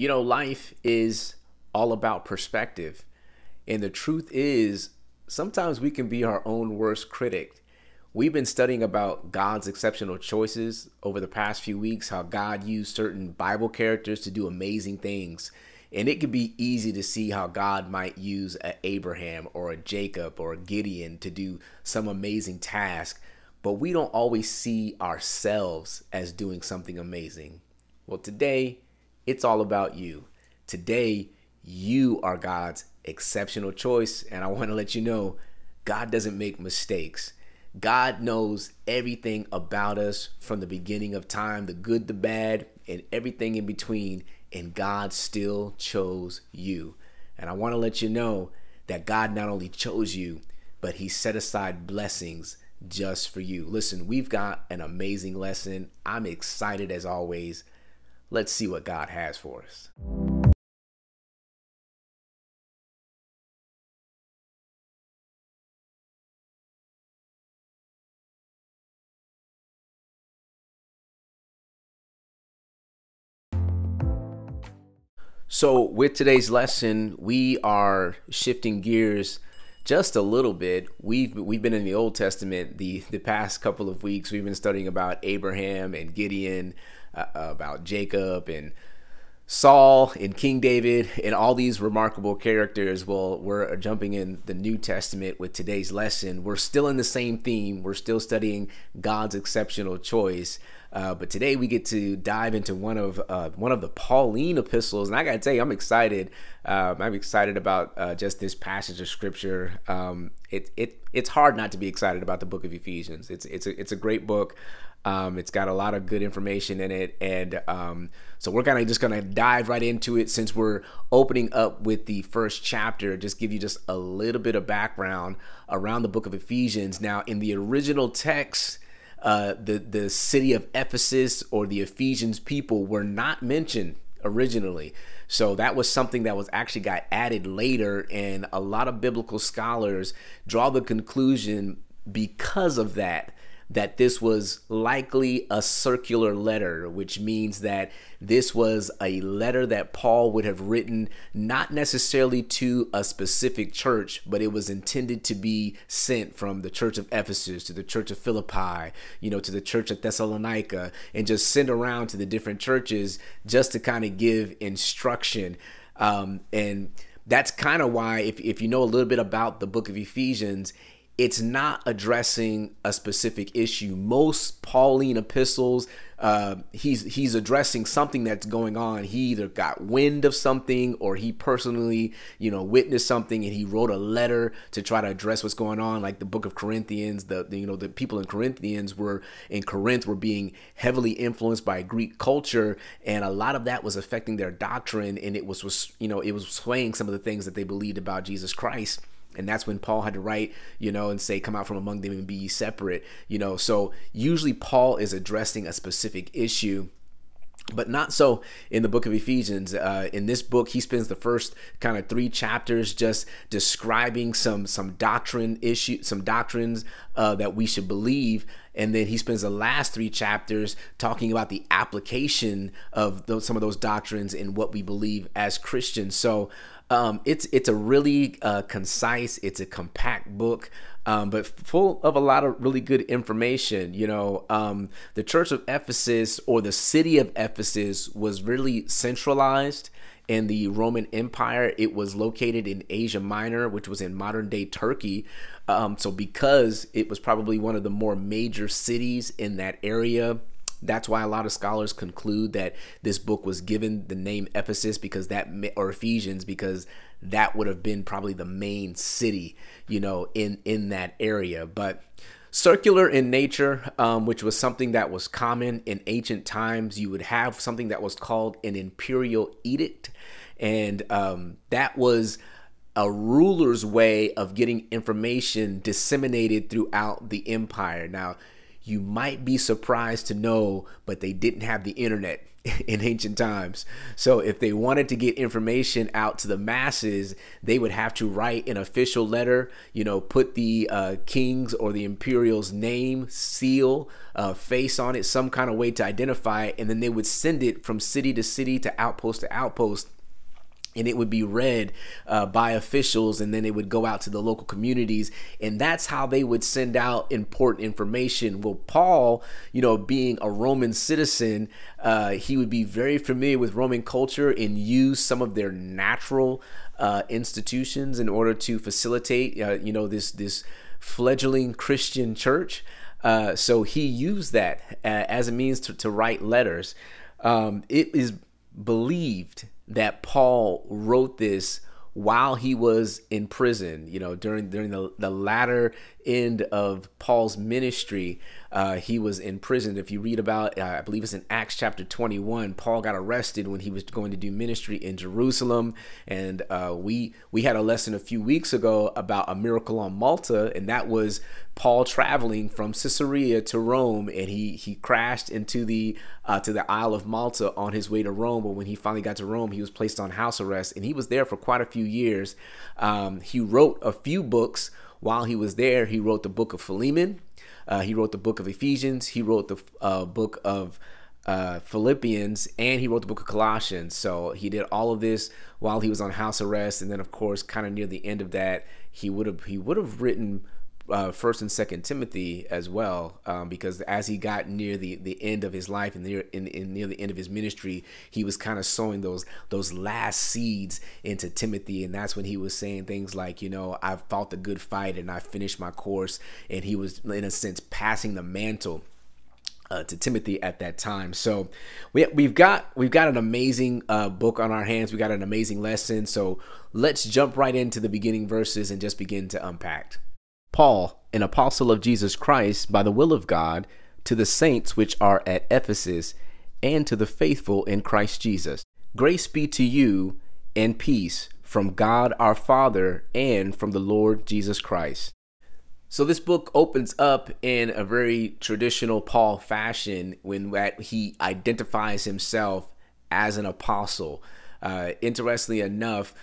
You know, life is all about perspective. And the truth is, sometimes we can be our own worst critic. We've been studying about God's exceptional choices over the past few weeks, how God used certain Bible characters to do amazing things. And it could be easy to see how God might use a Abraham or a Jacob or a Gideon to do some amazing task, but we don't always see ourselves as doing something amazing. Well, today, it's all about you. Today, you are God's exceptional choice. And I want to let you know God doesn't make mistakes. God knows everything about us from the beginning of time, the good, the bad, and everything in between. And God still chose you. And I want to let you know that God not only chose you, but He set aside blessings just for you. Listen, we've got an amazing lesson. I'm excited as always. Let's see what God has for us. So, with today's lesson, we are shifting gears just a little bit. We've we've been in the Old Testament the the past couple of weeks. We've been studying about Abraham and Gideon, uh, about Jacob and Saul and King David and all these remarkable characters. Well, we're jumping in the New Testament with today's lesson. We're still in the same theme. We're still studying God's exceptional choice. Uh, but today we get to dive into one of uh, one of the Pauline epistles, and I gotta tell you, I'm excited. Um, I'm excited about uh, just this passage of scripture. Um, it it it's hard not to be excited about the book of Ephesians. It's it's a, it's a great book. Um, it's got a lot of good information in it, and um, so we're kind of just gonna dive right into it since we're opening up with the first chapter. Just give you just a little bit of background around the book of Ephesians. Now, in the original text uh, the the city of Ephesus or the Ephesians people were not mentioned originally. So that was something that was actually got added later, and a lot of biblical scholars draw the conclusion because of that that this was likely a circular letter, which means that this was a letter that Paul would have written not necessarily to a specific church, but it was intended to be sent from the church of Ephesus to the church of Philippi, you know, to the church of Thessalonica, and just sent around to the different churches just to kind of give instruction. Um, and that's kind of why, if, if you know a little bit about the book of Ephesians, it's not addressing a specific issue. Most Pauline epistles, uh, he's he's addressing something that's going on. He either got wind of something or he personally, you know, witnessed something, and he wrote a letter to try to address what's going on. Like the Book of Corinthians, the, the you know the people in Corinthians were in Corinth were being heavily influenced by Greek culture, and a lot of that was affecting their doctrine, and it was was you know it was swaying some of the things that they believed about Jesus Christ and that's when Paul had to write, you know, and say, Come out from among them and be separate, you know. So usually Paul is addressing a specific issue but not so in the book of ephesians. Uh, in this book he spends the first kind of three chapters just describing some some doctrine issue some doctrines uh, that we should believe. And then he spends the last three chapters talking about the application of those, some of those doctrines in what we believe as christians. So um, it's it's a really uh, concise, it's a compact book, um, but full of a lot of really good information. You know, um, the Church of Ephesus or the city of Ephesus was really centralized in the Roman Empire. It was located in Asia Minor, which was in modern day Turkey. Um, so, because it was probably one of the more major cities in that area, that's why a lot of scholars conclude that this book was given the name Ephesus because that, or Ephesians, because that would have been probably the main city, you know, in in that area. But circular in nature, um, which was something that was common in ancient times, you would have something that was called an imperial edict, and um, that was a ruler's way of getting information disseminated throughout the empire. Now you might be surprised to know, but they didn't have the internet in ancient times. So if they wanted to get information out to the masses, they would have to write an official letter, you know, put the uh, king's or the imperial's name, seal, uh, face on it, some kind of way to identify it, and then they would send it from city to city to outpost to outpost and it would be read uh, by officials and then it would go out to the local communities and that's how they would send out important information. Well paul you know being a roman citizen uh, he would be very familiar with roman culture and use some of their natural uh, institutions in order to facilitate uh, you know this this fledgling christian church. Uh, so he used that uh, as a means to, to write letters. Um, it is believed that Paul wrote this while he was in prison, you know, during during the, the latter end of Paul's ministry, uh, he was in prison. If you read about, uh, I believe it's in Acts chapter 21, Paul got arrested when he was going to do ministry in Jerusalem. And uh, we we had a lesson a few weeks ago about a miracle on Malta, and that was Paul traveling from Caesarea to Rome, and he he crashed into the uh, to the Isle of Malta on his way to Rome. But when he finally got to Rome, he was placed on house arrest, and he was there for quite a few years. Um, he wrote a few books while he was there, he wrote the book of Philemon. Uh, he wrote the book of Ephesians. He wrote the uh, book of uh, Philippians, and he wrote the book of Colossians. So he did all of this while he was on house arrest, and then, of course, kind of near the end of that, he would have he would have written uh, First and Second Timothy as well, um, because as he got near the, the end of his life and near in, in near the end of his ministry, he was kind of sowing those those last seeds into Timothy, and that's when he was saying things like, you know, I've fought the good fight and I finished my course, and he was in a sense passing the mantle. Uh, to Timothy at that time. So we, we've got we've got an amazing uh, book on our hands. We got an amazing lesson. So let's jump right into the beginning verses and just begin to unpack. Paul, an apostle of Jesus Christ by the will of God, to the saints which are at Ephesus, and to the faithful in Christ Jesus. Grace be to you and peace from God our Father and from the Lord Jesus Christ. So this book opens up in a very traditional Paul fashion when he identifies himself as an apostle. Uh, interestingly enough,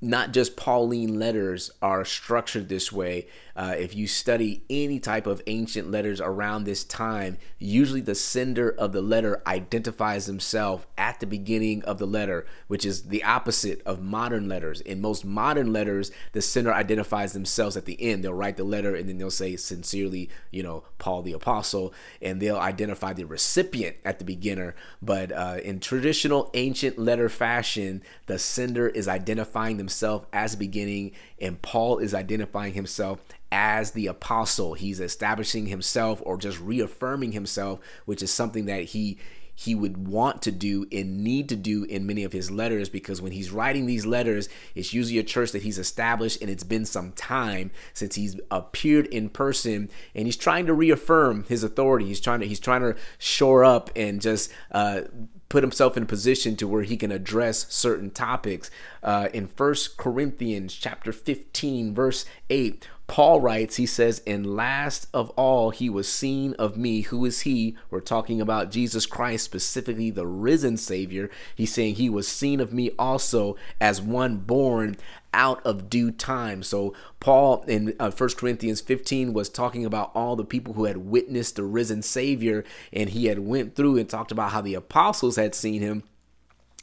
not just Pauline letters are structured this way. Uh, if you study any type of ancient letters around this time, usually the sender of the letter identifies himself at the beginning of the letter, which is the opposite of modern letters. In most modern letters, the sender identifies themselves at the end. They'll write the letter and then they'll say, sincerely, you know, Paul the Apostle, and they'll identify the recipient at the beginner. But uh, in traditional ancient letter fashion, the sender is identifying himself as beginning, and Paul is identifying himself as the apostle. He's establishing himself or just reaffirming himself, which is something that he he would want to do and need to do in many of his letters because when he's writing these letters, it's usually a church that he's established and it's been some time since he's appeared in person and he's trying to reaffirm his authority. He's trying to he's trying to shore up and just uh, put himself in a position to where he can address certain topics. Uh, in First Corinthians chapter 15, verse 8, Paul writes, he says, And last of all, he was seen of me. Who is he? We're talking about Jesus Christ, specifically the risen Savior. He's saying he was seen of me also as one born out of due time. So Paul in uh, 1 Corinthians 15 was talking about all the people who had witnessed the risen Savior, and he had went through and talked about how the apostles had seen him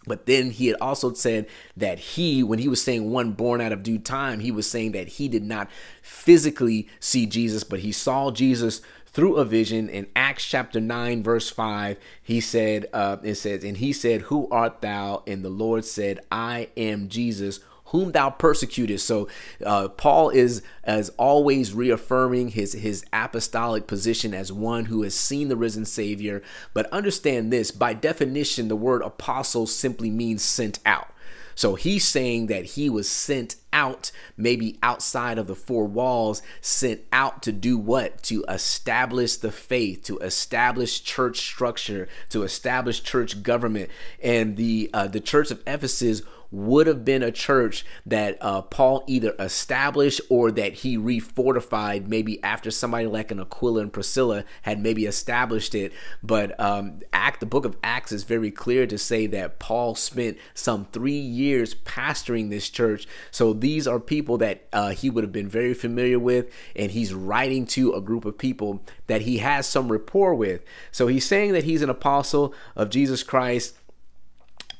but then he had also said that he, when he was saying one born out of due time, he was saying that he did not physically see Jesus, but he saw Jesus through a vision in Acts chapter 9, verse 5. He said, uh, it says, and he said, Who art thou? And the Lord said, I am Jesus whom thou persecutest. So uh, Paul is as always reaffirming his his apostolic position as one who has seen the risen Savior. But understand this: by definition, the word apostle simply means sent out. So he's saying that he was sent out, maybe outside of the four walls, sent out to do what? To establish the faith, to establish church structure, to establish church government. And the uh, the church of Ephesus would have been a church that uh, Paul either established or that he refortified maybe after somebody like an Aquila and Priscilla had maybe established it. But um, Act, the book of Acts is very clear to say that Paul spent some three years pastoring this church. So these are people that uh, he would have been very familiar with, and he's writing to a group of people that he has some rapport with. So he's saying that he's an apostle of Jesus Christ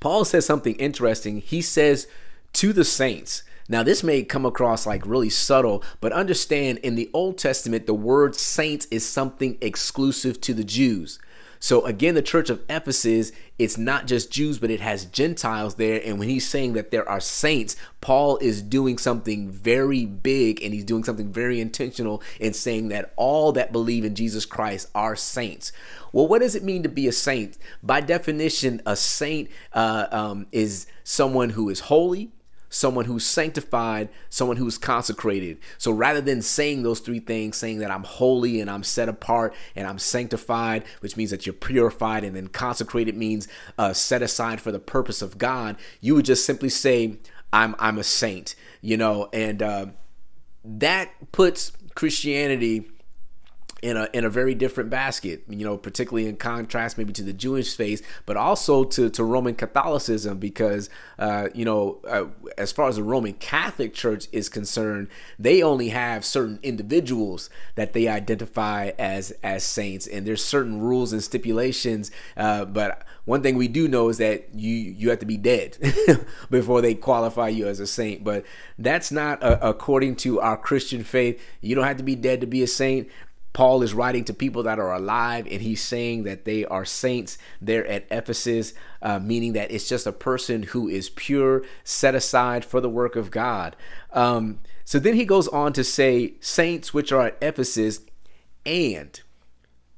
Paul says something interesting. He says to the saints, now, this may come across like really subtle, but understand in the Old Testament, the word saints is something exclusive to the Jews. So again, the church of Ephesus, it's not just Jews, but it has Gentiles there. And when he's saying that there are saints, Paul is doing something very big and he's doing something very intentional in saying that all that believe in Jesus Christ are saints. Well, what does it mean to be a saint? By definition, a saint uh, um, is someone who is holy, someone who's sanctified, someone who's consecrated. So rather than saying those three things, saying that I'm holy and I'm set apart and I'm sanctified, which means that you're purified, and then consecrated means uh, set aside for the purpose of God, you would just simply say, I'm I'm a saint, you know, and uh, that puts Christianity in a in a very different basket, you know, particularly in contrast maybe to the Jewish faith, but also to to Roman Catholicism, because uh, you know, uh, as far as the Roman Catholic Church is concerned, they only have certain individuals that they identify as as saints, and there's certain rules and stipulations. Uh, but one thing we do know is that you you have to be dead before they qualify you as a saint. But that's not uh, according to our Christian faith. You don't have to be dead to be a saint Paul is writing to people that are alive and he's saying that they are saints there at Ephesus, uh, meaning that it's just a person who is pure, set aside for the work of God. Um, so then he goes on to say, Saints which are at Ephesus and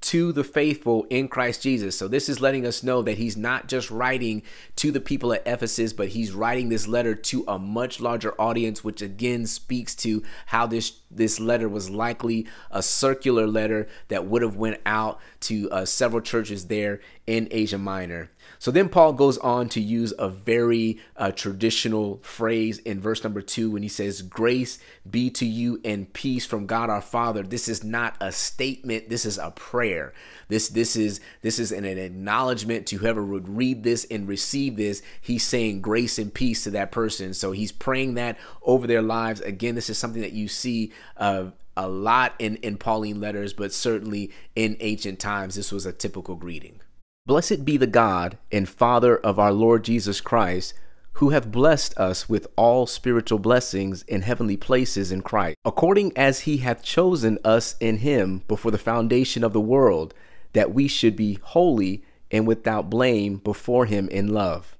to the faithful in Christ Jesus. So this is letting us know that he's not just writing to the people at Ephesus, but he's writing this letter to a much larger audience, which again speaks to how this this letter was likely a circular letter that would have went out to uh, several churches there in Asia Minor. So then Paul goes on to use a very uh, traditional phrase in verse number two when he says, Grace be to you and peace from God our Father. This is not a statement, this is a prayer. This this is this is an, an acknowledgement to whoever would read this and receive this. He's saying grace and peace to that person. So he's praying that over their lives. Again, this is something that you see uh, a lot in, in Pauline letters, but certainly in ancient times, this was a typical greeting. Blessed be the God and Father of our Lord Jesus Christ, who hath blessed us with all spiritual blessings in heavenly places in Christ, according as he hath chosen us in him before the foundation of the world, that we should be holy and without blame before him in love.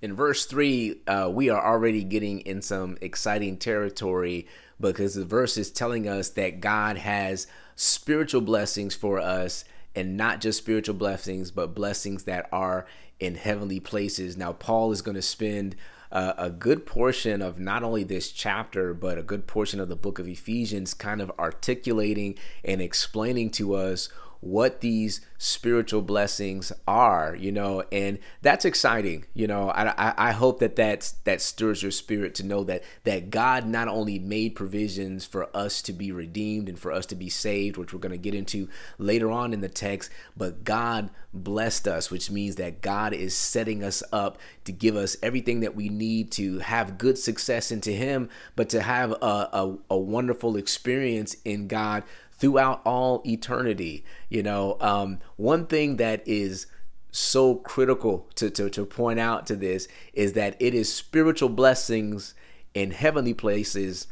In verse 3, uh, we are already getting in some exciting territory because the verse is telling us that God has spiritual blessings for us and not just spiritual blessings, but blessings that are in heavenly places. Now, Paul is going to spend uh, a good portion of not only this chapter, but a good portion of the book of Ephesians kind of articulating and explaining to us what these spiritual blessings are, you know, and that's exciting. You know, I, I, hope that that's, that stirs your spirit to know that that God not only made provisions for us to be redeemed and for us to be saved, which we're going to get into later on in the text, but God blessed us, which means that God is setting us up to give us everything that we need to have good success into Him, but to have a, a, a wonderful experience in God throughout all eternity. You know, um, one thing that is so critical to, to, to point out to this is that it is spiritual blessings in heavenly places,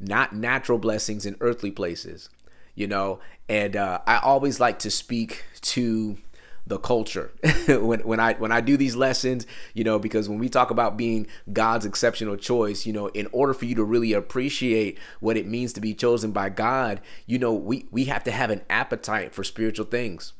not natural blessings in earthly places. You know, and uh, I always like to speak to the culture when when I when I do these lessons, you know, because when we talk about being God's exceptional choice, you know, in order for you to really appreciate what it means to be chosen by God, you know, we we have to have an appetite for spiritual things.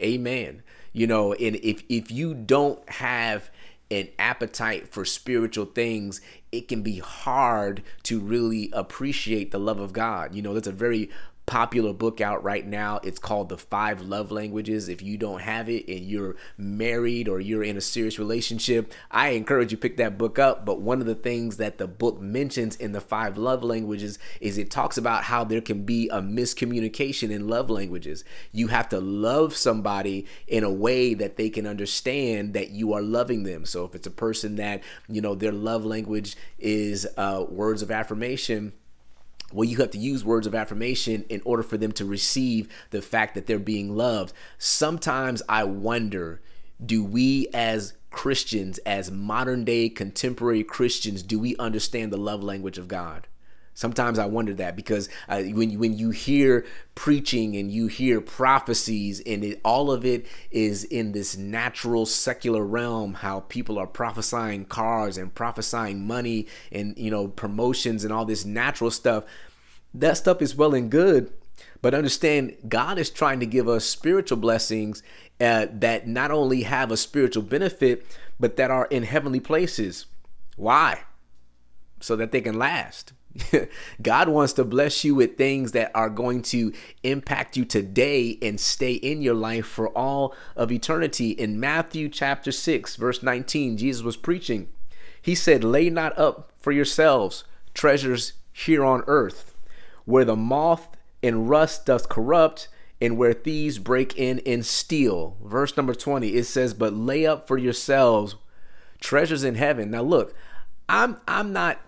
Amen. You know, and if if you don't have an appetite for spiritual things, it can be hard to really appreciate the love of God. You know, that's a very popular book out right now. It's called The Five Love Languages. If you don't have it and you're married or you're in a serious relationship, I encourage you pick that book up. But one of the things that the book mentions in the five love languages is it talks about how there can be a miscommunication in love languages. You have to love somebody in a way that they can understand that you are loving them. So if it's a person that, you know, their love language is uh, words of affirmation, well, you have to use words of affirmation in order for them to receive the fact that they're being loved. Sometimes I wonder do we as Christians, as modern day contemporary Christians, do we understand the love language of God? Sometimes I wonder that because uh, when when you hear preaching and you hear prophecies and it, all of it is in this natural secular realm, how people are prophesying cars and prophesying money and you know promotions and all this natural stuff. That stuff is well and good, but understand God is trying to give us spiritual blessings uh, that not only have a spiritual benefit but that are in heavenly places. Why? So that they can last God wants to bless you with things that are going to impact you today and stay in your life for all of eternity. In Matthew chapter 6, verse 19, Jesus was preaching. He said, Lay not up for yourselves treasures here on earth, where the moth and rust doth corrupt, and where thieves break in and steal. Verse number 20, it says, But lay up for yourselves treasures in heaven. Now look, I'm I'm not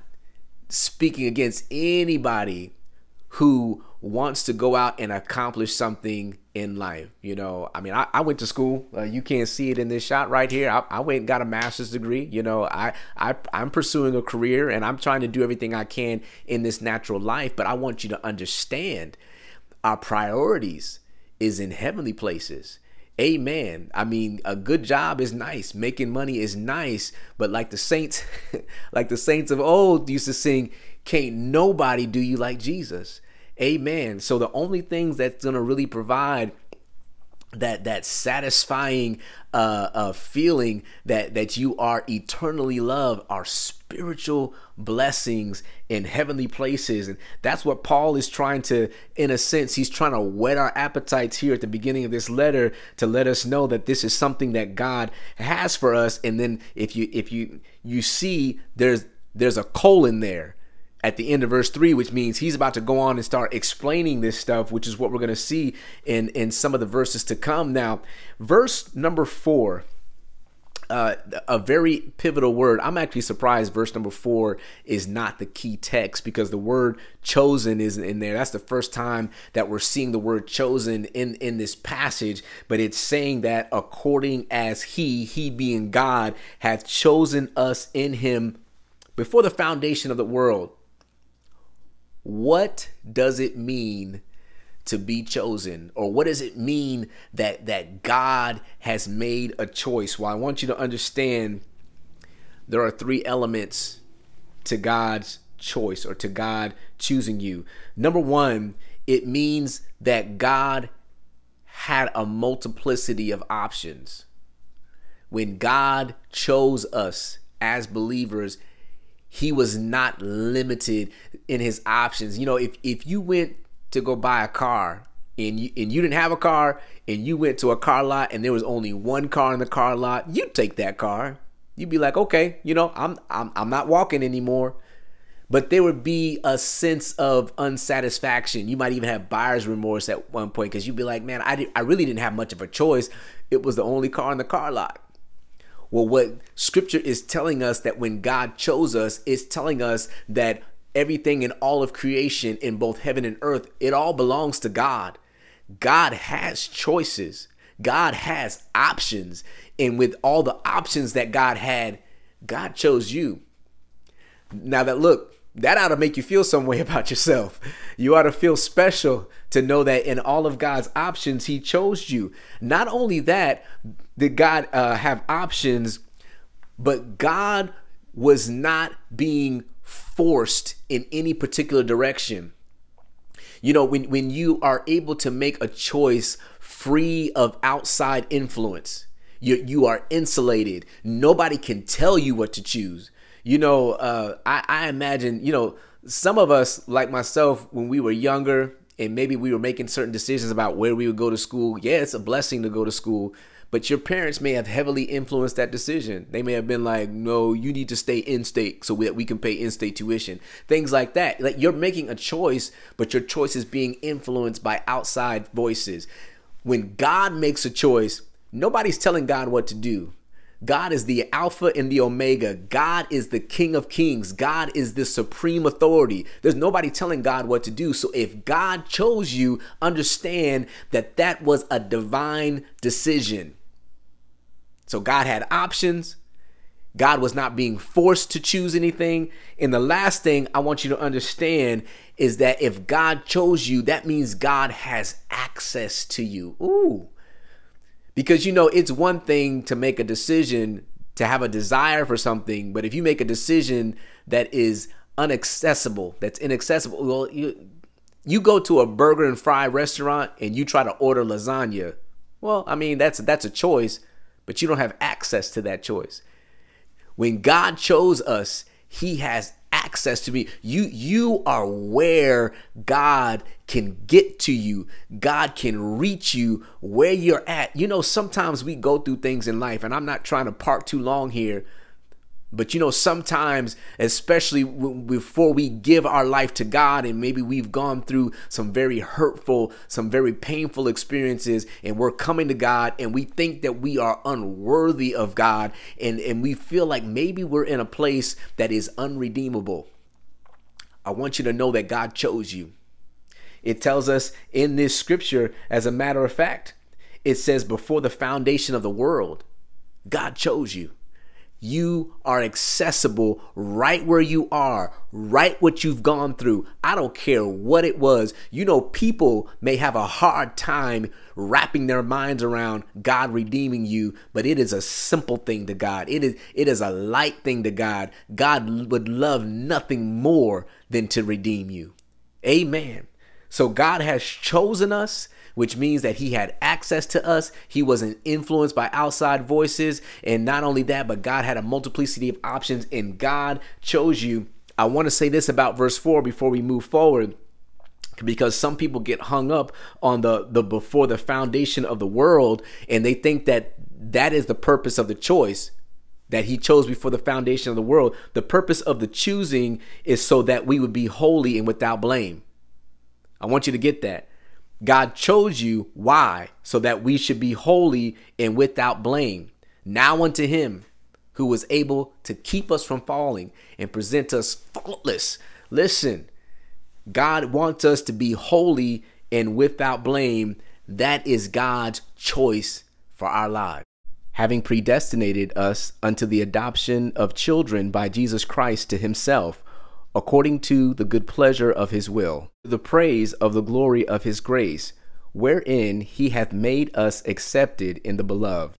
speaking against anybody who wants to go out and accomplish something in life. You know, I mean, I, I went to school. Uh, you can't see it in this shot right here. I, I, went and got a master's degree. You know, I, I I'm pursuing a career and I'm trying to do everything I can in this natural life. But I want you to understand our priorities is in heavenly places. Amen. I mean, a good job is nice. Making money is nice, but like the saints, like the saints of old used to sing, can't nobody do you like Jesus. Amen. So the only things that's going to really provide that that satisfying uh, uh, feeling that that you are eternally loved are spiritual blessings in heavenly places. And that's what paul is trying to in a sense he's trying to whet our appetites here at the beginning of this letter to let us know that this is something that god has for us. And then if you if you you see there's there's a colon there at the end of verse 3 which means he's about to go on and start explaining this stuff which is what we're going to see in in some of the verses to come now verse number 4 uh, a very pivotal word. I'm actually surprised verse number four is not the key text because the word chosen isn't in there. That's the first time that we're seeing the word chosen in, in this passage, but it's saying that according as he, he being God, hath chosen us in him before the foundation of the world what does it mean to be chosen? Or what does it mean that that God has made a choice? Well I want you to understand there are three elements to God's choice or to God choosing you. Number 1 it means that God had a multiplicity of options. When God chose us as believers he was not limited in his options. You know, if if you went to go buy a car and you and you didn't have a car and you went to a car lot and there was only one car in the car lot, you'd take that car. You'd be like, okay, you know, I'm I'm I'm not walking anymore. But there would be a sense of unsatisfaction. You might even have buyer's remorse at one point because you'd be like, man, I, did, I really didn't have much of a choice. It was the only car in the car lot. Well, what scripture is telling us that when God chose us, it's telling us that everything in all of creation in both heaven and earth, it all belongs to God. God has choices. God has options. And with all the options that God had, God chose you. Now that look, that ought to make you feel some way about yourself. You ought to feel special to know that in all of God's options, He chose you. Not only that, did God uh, have options, but God was not being forced in any particular direction. You know, when, when you are able to make a choice free of outside influence, you, you are insulated. Nobody can tell you what to choose you know, uh, I, I imagine, you know, some of us, like myself, when we were younger and maybe we were making certain decisions about where we would go to school. Yeah, it's a blessing to go to school, but your parents may have heavily influenced that decision. They may have been like, "No, you need to stay in state so that we can pay in-state tuition." Things like that. Like you're making a choice, but your choice is being influenced by outside voices. When God makes a choice, nobody's telling God what to do. God is the Alpha and the Omega. God is the King of Kings. God is the supreme authority. There's nobody telling God what to do. So if God chose you, understand that that was a divine decision. So God had options. God was not being forced to choose anything. And the last thing I want you to understand is that if God chose you, that means God has access to you. Ooh. Because you know, it's one thing to make a decision to have a desire for something, but if you make a decision that is unaccessible, that's inaccessible, well, you you go to a burger and fry restaurant and you try to order lasagna. Well, I mean, that's that's a choice, but you don't have access to that choice. When God chose us, he has access to me. You you are where God can get to you. God can reach you where you're at. You know, sometimes we go through things in life and I'm not trying to park too long here, but you know, sometimes, especially w- before we give our life to God, and maybe we've gone through some very hurtful, some very painful experiences, and we're coming to God and we think that we are unworthy of God, and, and we feel like maybe we're in a place that is unredeemable. I want you to know that God chose you. It tells us in this scripture, as a matter of fact, it says, before the foundation of the world, God chose you. You are accessible right where you are, right what you've gone through. I don't care what it was. You know, people may have a hard time wrapping their minds around God redeeming you, but it is a simple thing to God. It is it is a light thing to God. God would love nothing more than to redeem you. Amen. So God has chosen us which means that he had access to us. He wasn't influenced by outside voices. And not only that, but God had a multiplicity of options and God chose you. I want to say this about verse 4 before we move forward because some people get hung up on the the before the foundation of the world and they think that that is the purpose of the choice that he chose before the foundation of the world the purpose of the choosing is so that we would be holy and without blame i want you to get that God chose you. Why? So that we should be holy and without blame. Now unto him who was able to keep us from falling and present us faultless. Listen, God wants us to be holy and without blame. That is God's choice for our lives. Having predestinated us unto the adoption of children by Jesus Christ to himself according to the good pleasure of his will, the praise of the glory of his grace, wherein he hath made us accepted in the beloved.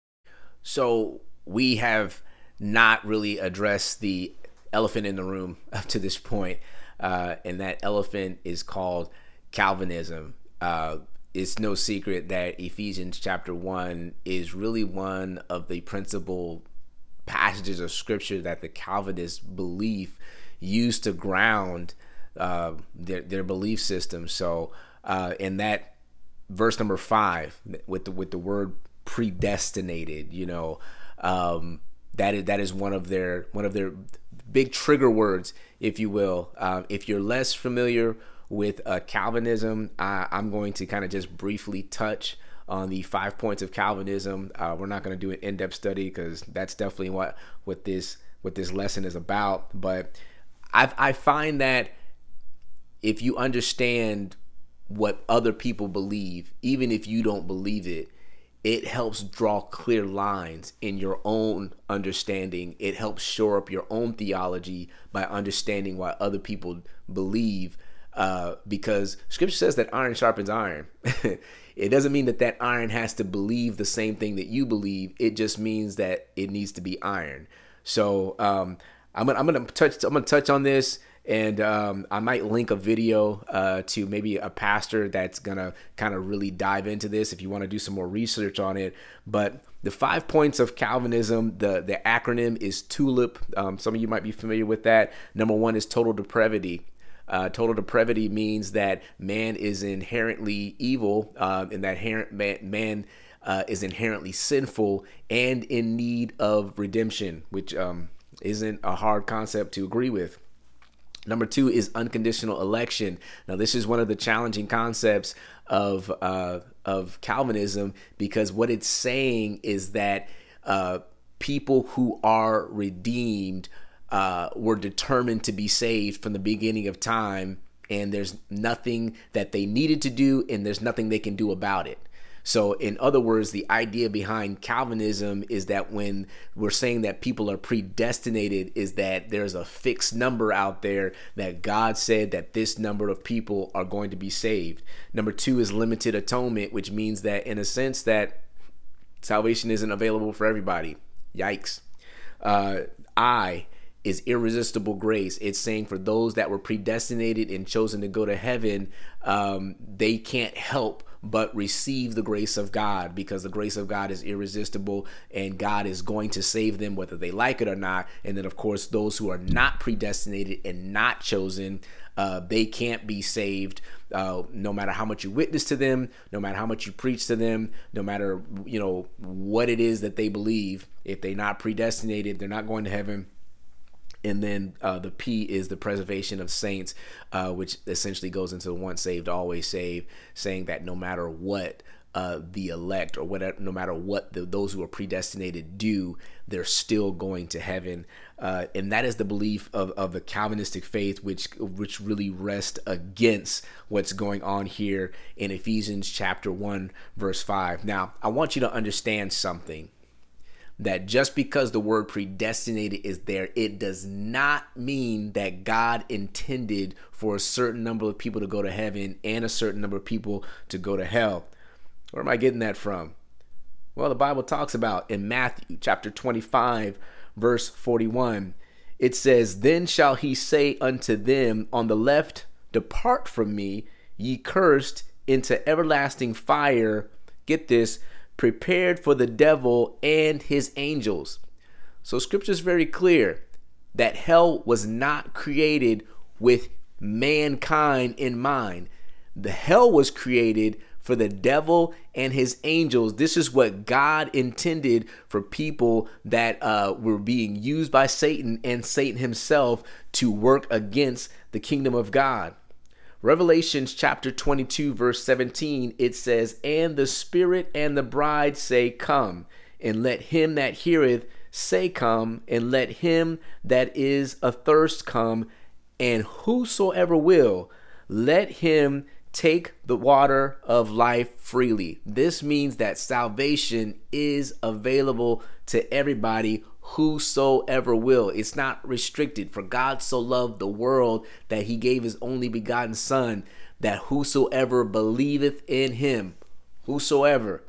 So we have not really addressed the elephant in the room up to this point, uh, and that elephant is called Calvinism. Uh, it's no secret that Ephesians chapter 1 is really one of the principal passages of scripture that the Calvinist believe used to ground uh, their their belief system. So uh, in that verse number five with the with the word predestinated, you know, um, that is that is one of their one of their big trigger words, if you will. Uh, if you're less familiar with uh, Calvinism, I, I'm going to kind of just briefly touch on the five points of Calvinism. Uh, we're not going to do an in-depth study because that's definitely what what this what this lesson is about. But I I find that if you understand what other people believe, even if you don't believe it, it helps draw clear lines in your own understanding. It helps shore up your own theology by understanding why other people believe. Uh, because scripture says that iron sharpens iron. it doesn't mean that that iron has to believe the same thing that you believe. It just means that it needs to be iron. So um, I'm gonna I'm gonna touch I'm gonna touch on this and um, I might link a video uh, to maybe a pastor that's gonna kind of really dive into this if you want to do some more research on it. But the five points of Calvinism, the the acronym is TULIP. Um, some of you might be familiar with that. Number one is total depravity. Uh, total depravity means that man is inherently evil, uh, and that man, man uh, is inherently sinful and in need of redemption, which um, isn't a hard concept to agree with. Number two is unconditional election. Now, this is one of the challenging concepts of uh, of Calvinism because what it's saying is that uh, people who are redeemed uh, were determined to be saved from the beginning of time, and there's nothing that they needed to do, and there's nothing they can do about it. So, in other words, the idea behind Calvinism is that when we're saying that people are predestinated, is that there's a fixed number out there that God said that this number of people are going to be saved. Number two is limited atonement, which means that, in a sense, that salvation isn't available for everybody. Yikes. Uh, I is irresistible grace. It's saying for those that were predestinated and chosen to go to heaven, um, they can't help but receive the grace of God because the grace of God is irresistible and God is going to save them whether they like it or not. And then, of course, those who are not predestinated and not chosen, uh, they can't be saved uh, no matter how much you witness to them, no matter how much you preach to them, no matter you know what it is that they believe. If they're not predestinated, they're not going to heaven and then uh, the P is the preservation of saints, uh, which essentially goes into the once saved, always saved, saying that no matter what uh, the elect or whatever, no matter what the, those who are predestinated do, they're still going to heaven. Uh, and that is the belief of, of the Calvinistic faith, which which really rests against what's going on here in Ephesians chapter one, verse five. Now, I want you to understand something that just because the word predestinated is there, it does not mean that God intended for a certain number of people to go to heaven and a certain number of people to go to hell. Where am I getting that from? Well, the Bible talks about in Matthew chapter 25, verse 41, it says, Then shall he say unto them on the left, Depart from me, ye cursed, into everlasting fire. Get this prepared for the devil and his angels. So scripture is very clear that hell was not created with mankind in mind. The hell was created for the devil and his angels. This is what God intended for people that uh, were being used by Satan and Satan himself to work against the kingdom of God. Revelations chapter 22, verse 17, it says, And the Spirit and the bride say, Come, and let him that heareth say, Come, and let him that is athirst come, and whosoever will, let him take the water of life freely. This means that salvation is available to everybody whosoever will. It's not restricted. For God so loved the world that he gave his only begotten Son, that whosoever believeth in him, whosoever.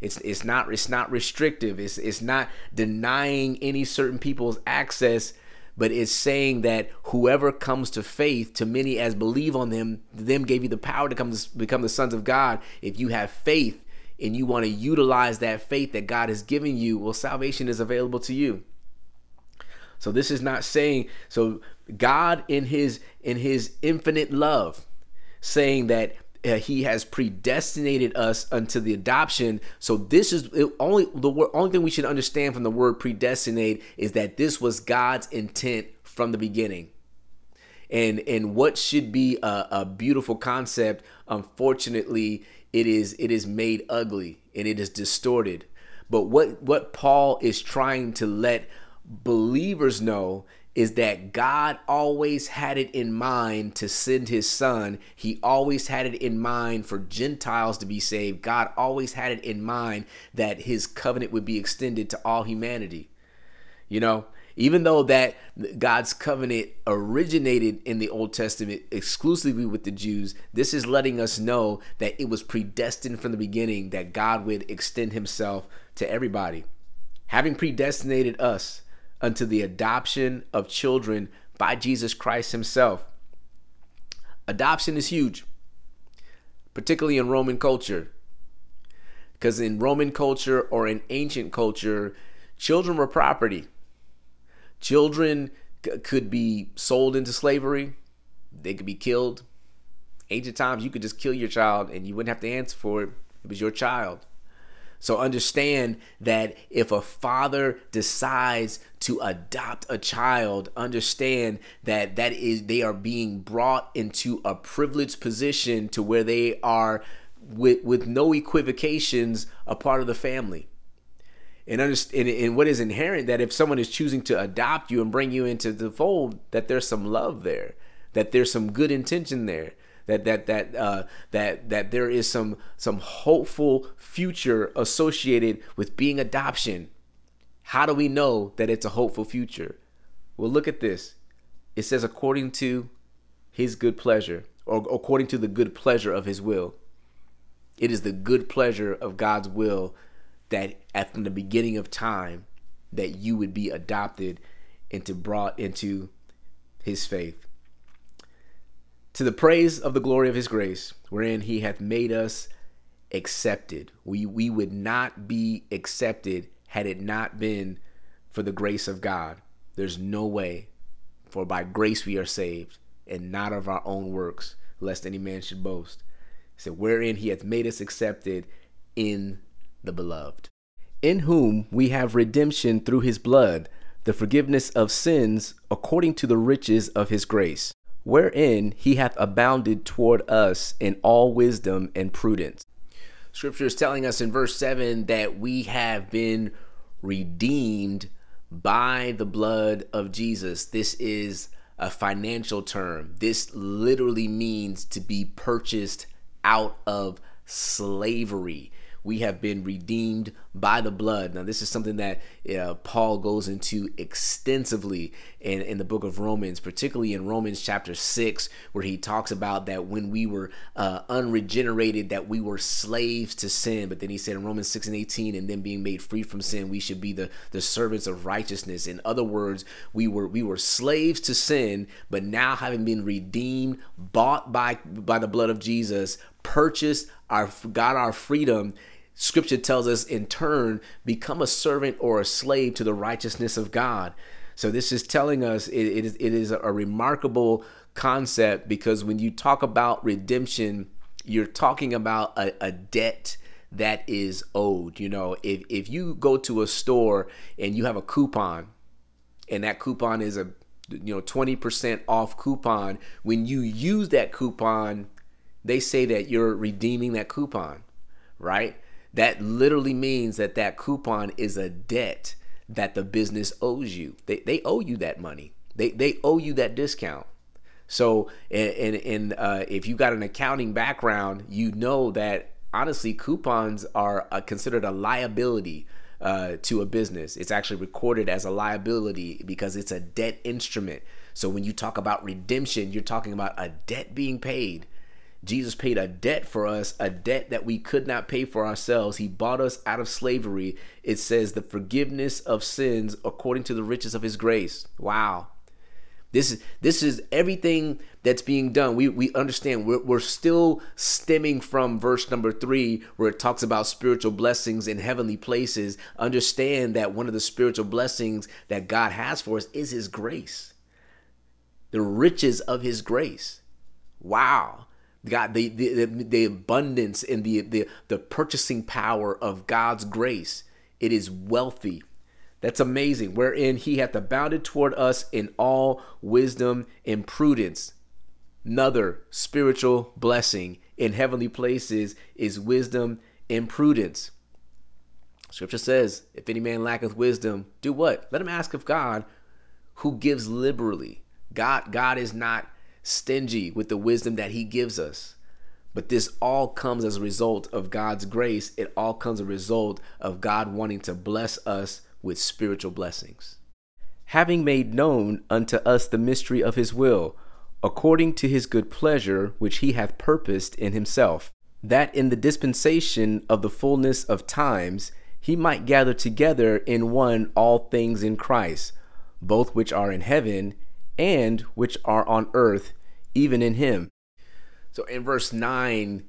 It's it's not it's not restrictive. It's it's not denying any certain people's access, but it's saying that whoever comes to faith, to many as believe on them, them gave you the power to come to become the sons of God. If you have faith, and you want to utilize that faith that God has given you, well, salvation is available to you. So this is not saying so God in his in his infinite love saying that uh, he has predestinated us unto the adoption. So this is it, only the only thing we should understand from the word predestinate is that this was God's intent from the beginning. And and what should be a, a beautiful concept, unfortunately, it is it is made ugly and it is distorted. But what what Paul is trying to let believers know is that God always had it in mind to send his son. He always had it in mind for Gentiles to be saved. God always had it in mind that his covenant would be extended to all humanity. You know, even though that God's covenant originated in the Old Testament exclusively with the Jews, this is letting us know that it was predestined from the beginning that God would extend himself to everybody. Having predestinated us unto the adoption of children by Jesus Christ himself. Adoption is huge, particularly in Roman culture. Because in Roman culture or in ancient culture, children were property Children could be sold into slavery. they could be killed. Ancient times, you could just kill your child and you wouldn't have to answer for it. It was your child. So understand that if a father decides to adopt a child, understand that that is they are being brought into a privileged position to where they are with with no equivocations a part of the family. And, understand, and what is inherent that if someone is choosing to adopt you and bring you into the fold, that there's some love there, that there's some good intention there, that that that uh, that that there is some some hopeful future associated with being adoption. How do we know that it's a hopeful future? Well, look at this. It says according to his good pleasure or according to the good pleasure of his will. It is the good pleasure of God's will that at the beginning of time that you would be adopted into brought into his faith to the praise of the glory of his grace, wherein he hath made us accepted. We we would not be accepted had it not been for the grace of God. There's no way. For by grace we are saved, and not of our own works, lest any man should boast. Said, wherein he hath made us accepted in the beloved. In whom we have redemption through his blood, the forgiveness of sins according to the riches of his grace wherein he hath abounded toward us in all wisdom and prudence. Scripture is telling us in verse 7 that we have been redeemed by the blood of Jesus. This is a financial term. This literally means to be purchased out of slavery we have been redeemed by the blood. Now, this is something that uh, Paul goes into extensively in, in the book of Romans, particularly in Romans chapter 6, where he talks about that when we were uh, unregenerated, that we were slaves to sin. But then he said in Romans 6 and 18, and then being made free from sin, we should be the, the servants of righteousness. In other words, we were we were slaves to sin, but now having been redeemed, bought by by the blood of Jesus, purchased our got our freedom scripture tells us in turn become a servant or a slave to the righteousness of god so this is telling us it, it, is, it is a remarkable concept because when you talk about redemption you're talking about a, a debt that is owed you know if, if you go to a store and you have a coupon and that coupon is a you know 20% off coupon when you use that coupon they say that you're redeeming that coupon, right? That literally means that that coupon is a debt that the business owes you. They, they owe you that money. They, they owe you that discount. So, and, and, uh, if you got an accounting background, you know that honestly, coupons are uh, considered a liability uh, to a business. It's actually recorded as a liability because it's a debt instrument. So when you talk about redemption, you're talking about a debt being paid. Jesus paid a debt for us, a debt that we could not pay for ourselves. He bought us out of slavery. It says the forgiveness of sins according to the riches of his grace. Wow. This is this is everything that's being done. We we understand we're, we're still stemming from verse number three, where it talks about spiritual blessings in heavenly places. Understand that one of the spiritual blessings that God has for us is His grace, the riches of His grace. Wow. God, the, the, the abundance and the, the, the purchasing power of God's grace. It is wealthy. That's amazing. Wherein he hath abounded toward us in all wisdom and prudence. Another spiritual blessing in heavenly places is wisdom and prudence. Scripture says, if any man lacketh wisdom, do what? Let him ask of God, who gives liberally. God, God is not stingy with the wisdom that he gives us. But this all comes as a result of God's grace. It all comes as a result of God wanting to bless us with spiritual blessings. Having made known unto us the mystery of his will, according to his good pleasure, which he hath purposed in himself, that in the dispensation of the fullness of times he might gather together in one all things in Christ, both which are in heaven and which are on earth, even in him. So in verse 9,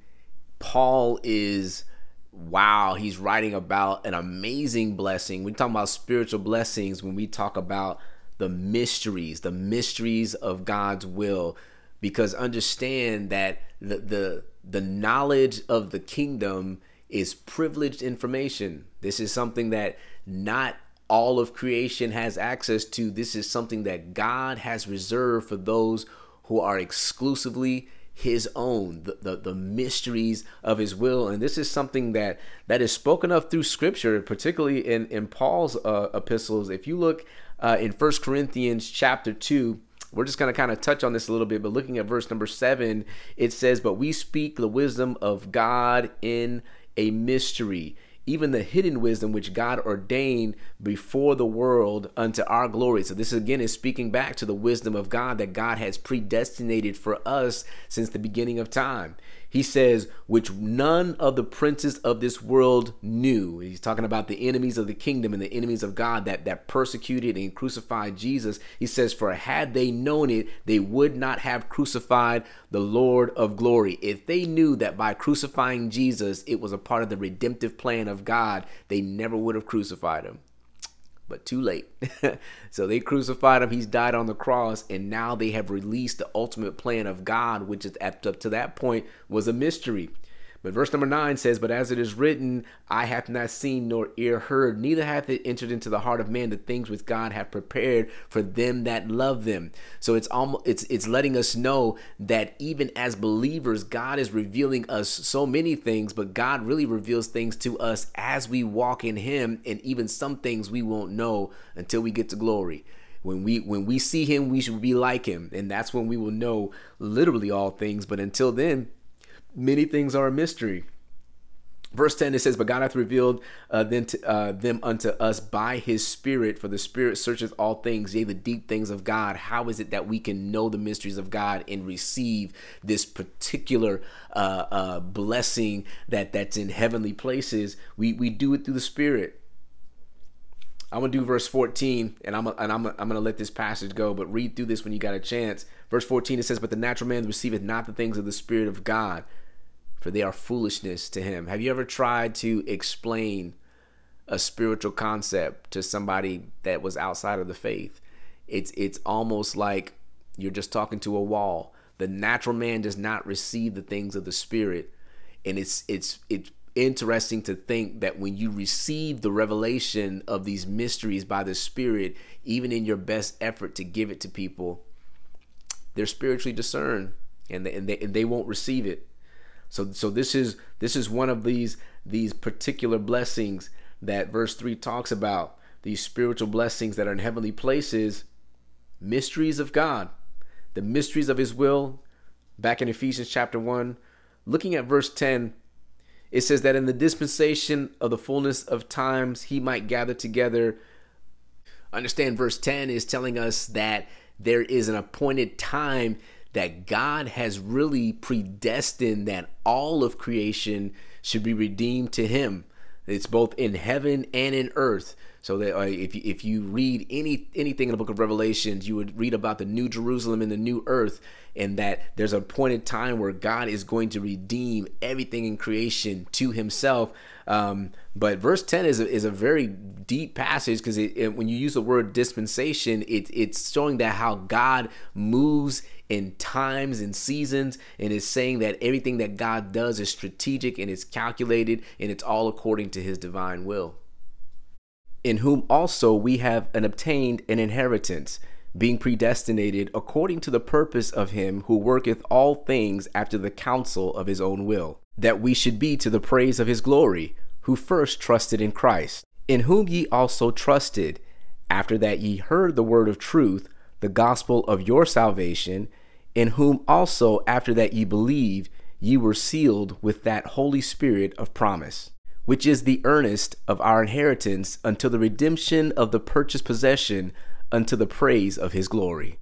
Paul is wow, he's writing about an amazing blessing. We talk about spiritual blessings when we talk about the mysteries, the mysteries of God's will. because understand that the the the knowledge of the kingdom is privileged information. This is something that not all of creation has access to. This is something that God has reserved for those who are exclusively his own the, the, the mysteries of his will and this is something that that is spoken of through scripture particularly in in paul's uh, epistles if you look uh, in First corinthians chapter 2 we're just going to kind of touch on this a little bit but looking at verse number 7 it says but we speak the wisdom of god in a mystery even the hidden wisdom which God ordained before the world unto our glory. So, this again is speaking back to the wisdom of God that God has predestinated for us since the beginning of time he says, which none of the princes of this world knew. He's talking about the enemies of the kingdom and the enemies of God that, that persecuted and crucified Jesus. He says, For had they known it, they would not have crucified the Lord of glory. If they knew that by crucifying Jesus, it was a part of the redemptive plan of God, they never would have crucified him but too late. so they crucified him. He's died on the cross, and now they have released the ultimate plan of God, which is up to that point was a mystery. But verse number nine says, But as it is written, I have not seen nor ear heard, neither hath it entered into the heart of man the things which God hath prepared for them that love them. So it's almost it's it's letting us know that even as believers, God is revealing us so many things, but God really reveals things to us as we walk in Him, and even some things we won't know until we get to glory when we when we see him we should be like him and that's when we will know literally all things but until then many things are a mystery. Verse 10 it says, But God hath revealed uh, them, to, uh, them unto us by his Spirit, for the Spirit searcheth all things, yea, the deep things of God. How is it that we can know the mysteries of God and receive this particular uh, uh blessing that, that's in heavenly places? We, we do it through the Spirit. I'm gonna do verse 14, and I'm and I'm, I'm gonna let this passage go, but read through this when you got a chance. Verse 14 it says, "But the natural man receiveth not the things of the Spirit of God, for they are foolishness to him." Have you ever tried to explain a spiritual concept to somebody that was outside of the faith? It's it's almost like you're just talking to a wall. The natural man does not receive the things of the Spirit, and it's it's it's interesting to think that when you receive the revelation of these mysteries by the Spirit, even in your best effort to give it to people, they're spiritually discerned and they, and they, and they won't receive it. So so this is this is one of these these particular blessings that verse 3 talks about these spiritual blessings that are in heavenly places mysteries of God the mysteries of his will back in Ephesians chapter 1 looking at verse 10 it says that in the dispensation of the fullness of times he might gather together. Understand verse 10 is telling us that there is an appointed time that God has really predestined that all of creation should be redeemed to him. It's both in heaven and in earth. So that uh, if you, if you read any anything in the book of Revelations, you would read about the new Jerusalem and the new earth, and that there's a appointed time where God is going to redeem everything in creation to Himself. Um, but verse 10 is a, is a very deep passage because when you use the word dispensation, it, it's showing that how God moves in times and seasons and is saying that everything that God does is strategic and it's calculated and it's all according to his divine will in whom also we have an obtained an inheritance, being predestinated according to the purpose of him who worketh all things after the counsel of his own will, that we should be to the praise of his glory, who first trusted in Christ, in whom ye also trusted, after that ye heard the word of truth, the gospel of your salvation, in whom also after that ye believed, ye were sealed with that Holy Spirit of promise which is the earnest of our inheritance until the redemption of the purchased possession unto the praise of his glory.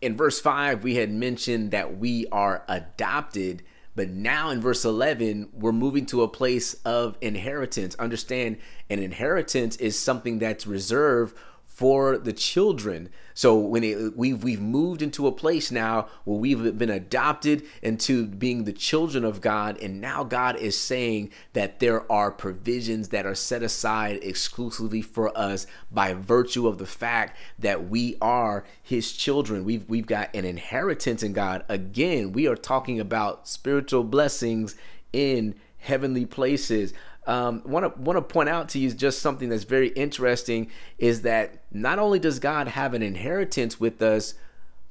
In verse 5, we had mentioned that we are adopted, but now in verse 11, we're moving to a place of inheritance. Understand, an inheritance is something that's reserved for the children. So when it, we've we've moved into a place now where we've been adopted into being the children of God, and now God is saying that there are provisions that are set aside exclusively for us by virtue of the fact that we are His children. We've we've got an inheritance in God. Again, we are talking about spiritual blessings in heavenly places um, want to want to point out to you just something that's very interesting is that not only does God have an inheritance with us,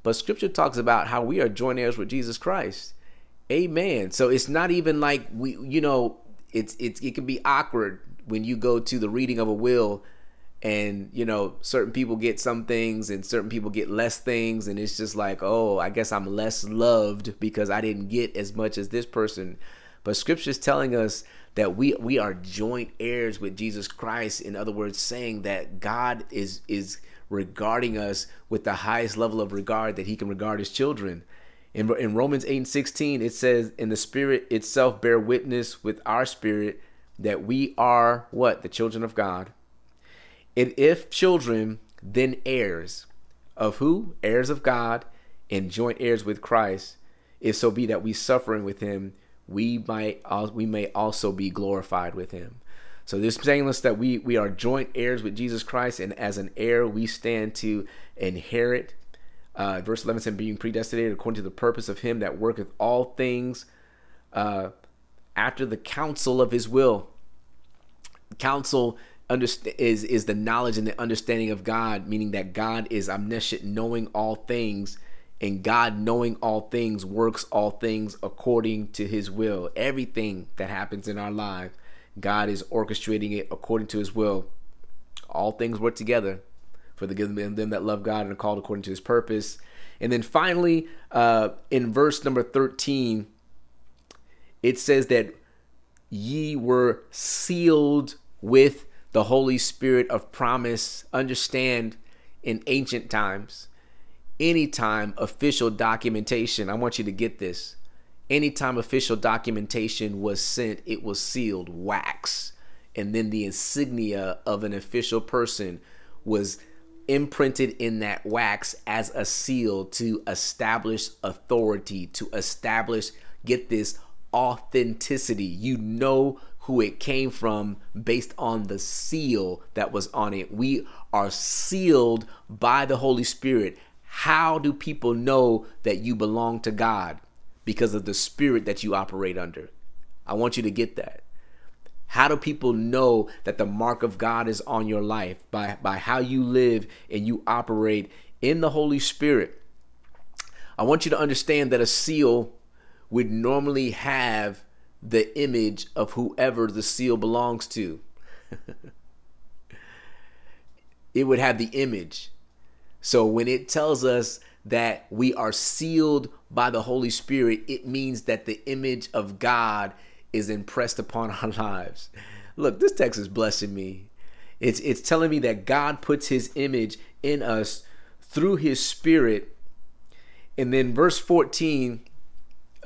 but Scripture talks about how we are joint heirs with Jesus Christ. Amen. So it's not even like we, you know, it's it's it can be awkward when you go to the reading of a will and you know certain people get some things and certain people get less things and it's just like oh i guess i'm less loved because i didn't get as much as this person but scripture's telling us that we we are joint heirs with Jesus Christ. In other words, saying that God is is regarding us with the highest level of regard that He can regard His children. In, in Romans 8 and 16, it says, "In the Spirit itself bear witness with our spirit that we are what the children of God." And if children, then heirs of who? Heirs of God and joint heirs with Christ. If so be that we suffering with Him we might we may also be glorified with him. So this saying us that we we are joint heirs with Jesus Christ, and as an heir we stand to inherit. Uh, verse 11 said, being predestinated according to the purpose of him that worketh all things uh, after the counsel of his will. Counsel is is the knowledge and the understanding of God, meaning that God is omniscient, knowing all things and God, knowing all things, works all things according to his will. Everything that happens in our life, God is orchestrating it according to his will. All things work together for the good of them that love God and are called according to his purpose. And then finally, uh, in verse number 13, it says that ye were sealed with the Holy Spirit of promise. Understand in ancient times, anytime official documentation, I want you to get this. Anytime official documentation was sent, it was sealed, wax, and then the insignia of an official person was imprinted in that wax as a seal to establish authority, to establish, get this, authenticity. You know who it came from based on the seal that was on it. We are sealed by the Holy Spirit how do people know that you belong to God? Because of the spirit that you operate under. I want you to get that. How do people know that the mark of God is on your life? By, by how you live and you operate in the Holy Spirit. I want you to understand that a seal would normally have the image of whoever the seal belongs to. it would have the image. So when it tells us that we are sealed by the Holy Spirit, it means that the image of God is impressed upon our lives. Look, this text is blessing me. It's it's telling me that God puts his image in us through his spirit. And then verse 14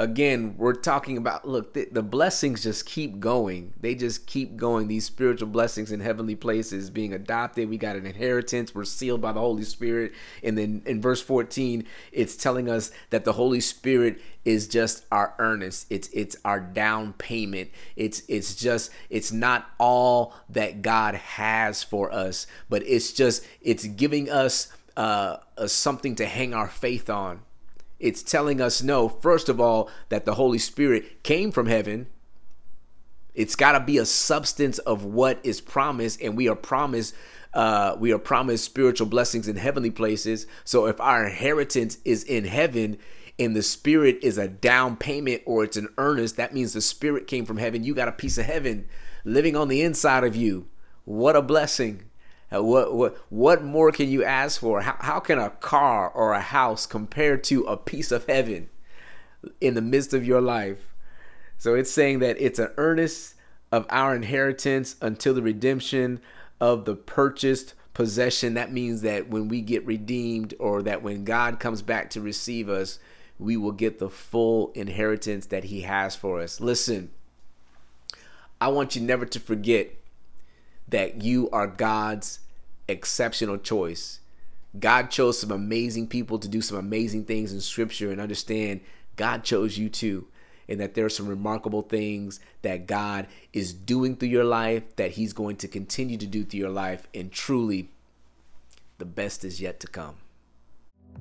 again, we're talking about look, the, the, blessings just keep going. They just keep going. These spiritual blessings in heavenly places, being adopted, we got an inheritance, we're sealed by the Holy Spirit. And then in verse 14, it's telling us that the Holy Spirit is just our earnest. It's it's our down payment. It's it's just it's not all that God has for us, but it's just it's giving us uh, uh something to hang our faith on it's telling us no, first of all, that the Holy Spirit came from heaven. It's got to be a substance of what is promised, and we are promised. Uh, we are promised spiritual blessings in heavenly places. So if our inheritance is in heaven, and the spirit is a down payment or it's an earnest, that means the spirit came from heaven. You got a piece of heaven living on the inside of you. What a blessing. Uh, what what what more can you ask for? How how can a car or a house compare to a piece of heaven in the midst of your life? So it's saying that it's an earnest of our inheritance until the redemption of the purchased possession. That means that when we get redeemed or that when God comes back to receive us, we will get the full inheritance that he has for us. Listen, I want you never to forget that you are God's exceptional choice. God chose some amazing people to do some amazing things in scripture and understand God chose you too. And that there are some remarkable things that God is doing through your life, that He's going to continue to do through your life. And truly, the best is yet to come.